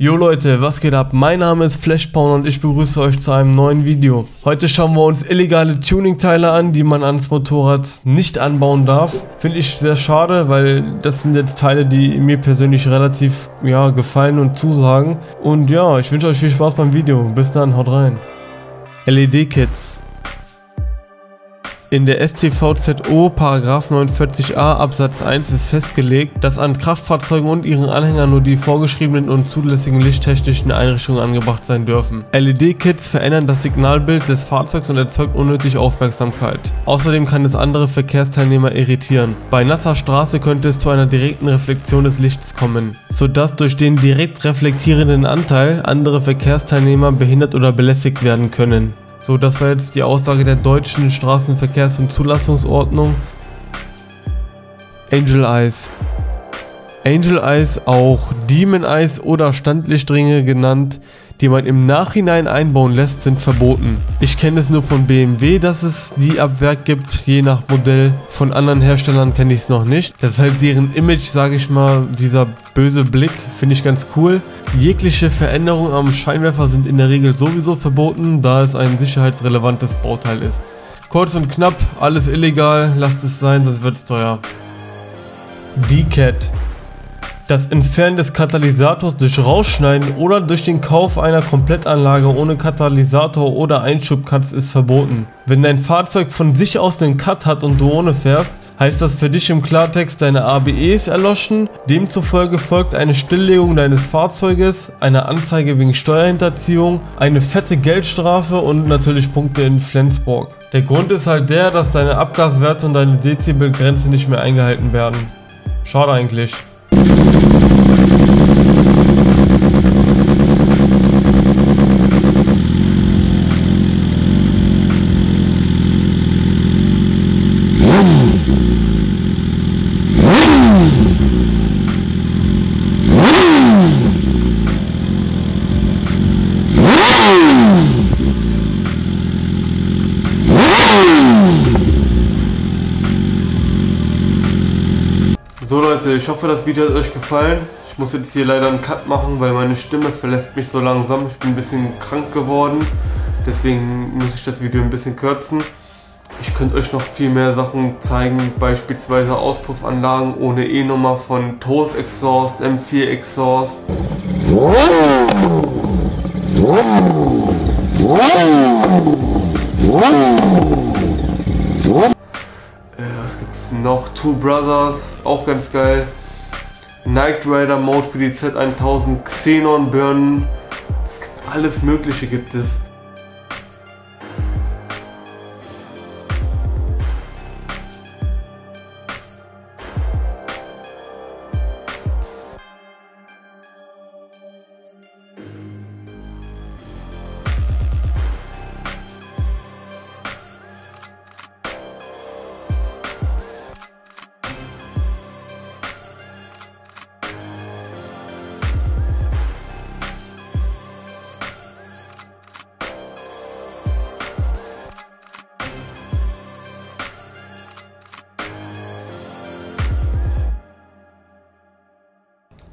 Jo Leute, was geht ab? Mein Name ist Flashpound und ich begrüße euch zu einem neuen Video. Heute schauen wir uns illegale Tuning-Teile an, die man ans Motorrad nicht anbauen darf. Finde ich sehr schade, weil das sind jetzt Teile, die mir persönlich relativ ja, gefallen und zusagen. Und ja, ich wünsche euch viel Spaß beim Video. Bis dann, haut rein. LED-Kits in der StVZO Paragraph 49a Absatz 1 ist festgelegt, dass an Kraftfahrzeugen und ihren Anhängern nur die vorgeschriebenen und zulässigen lichttechnischen Einrichtungen angebracht sein dürfen. LED-Kits verändern das Signalbild des Fahrzeugs und erzeugt unnötig Aufmerksamkeit. Außerdem kann es andere Verkehrsteilnehmer irritieren. Bei nasser Straße könnte es zu einer direkten Reflexion des Lichts kommen, sodass durch den direkt reflektierenden Anteil andere Verkehrsteilnehmer behindert oder belästigt werden können. So, das war jetzt die Aussage der deutschen Straßenverkehrs- und Zulassungsordnung. Angel Eyes. Angel Eyes, auch Demon Eyes oder Standlichtringe genannt, die man im Nachhinein einbauen lässt, sind verboten. Ich kenne es nur von BMW, dass es die ab Werk gibt, je nach Modell. Von anderen Herstellern kenne ich es noch nicht. Halt deren Image, sage ich mal, dieser böse Blick, finde ich ganz cool. Jegliche Veränderungen am Scheinwerfer sind in der Regel sowieso verboten, da es ein sicherheitsrelevantes Bauteil ist. Kurz und knapp, alles illegal, lasst es sein, sonst wird es teuer. D-Cat das Entfernen des Katalysators durch Rausschneiden oder durch den Kauf einer Komplettanlage ohne Katalysator oder Einschubcuts ist verboten. Wenn dein Fahrzeug von sich aus den Cut hat und du ohne fährst, heißt das für dich im Klartext, deine ABE ist erloschen, demzufolge folgt eine Stilllegung deines Fahrzeuges, eine Anzeige wegen Steuerhinterziehung, eine fette Geldstrafe und natürlich Punkte in Flensburg. Der Grund ist halt der, dass deine Abgaswerte und deine Dezibelgrenze nicht mehr eingehalten werden. Schade eigentlich. So Leute, ich hoffe das Video hat euch gefallen. Ich muss jetzt hier leider einen Cut machen, weil meine Stimme verlässt mich so langsam. Ich bin ein bisschen krank geworden. Deswegen muss ich das Video ein bisschen kürzen. Ich könnte euch noch viel mehr Sachen zeigen, beispielsweise Auspuffanlagen ohne E-Nummer von TOS Exhaust, M4 Exhaust. Noch? Two Brothers, auch ganz geil. Night Rider Mode für die Z1000, Xenon Birnen. Es gibt alles Mögliche gibt es.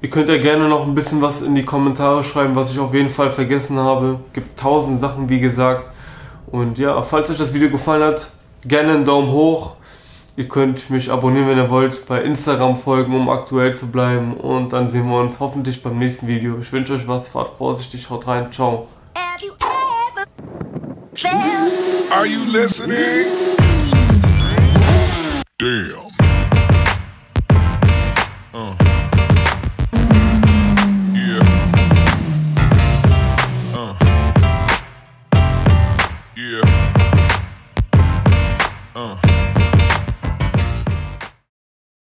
Ihr könnt ja gerne noch ein bisschen was in die Kommentare schreiben, was ich auf jeden Fall vergessen habe. Gibt tausend Sachen, wie gesagt. Und ja, falls euch das Video gefallen hat, gerne einen Daumen hoch. Ihr könnt mich abonnieren, wenn ihr wollt, bei Instagram folgen, um aktuell zu bleiben. Und dann sehen wir uns hoffentlich beim nächsten Video. Ich wünsche euch was, fahrt vorsichtig, haut rein, ciao. Are you listening? Damn.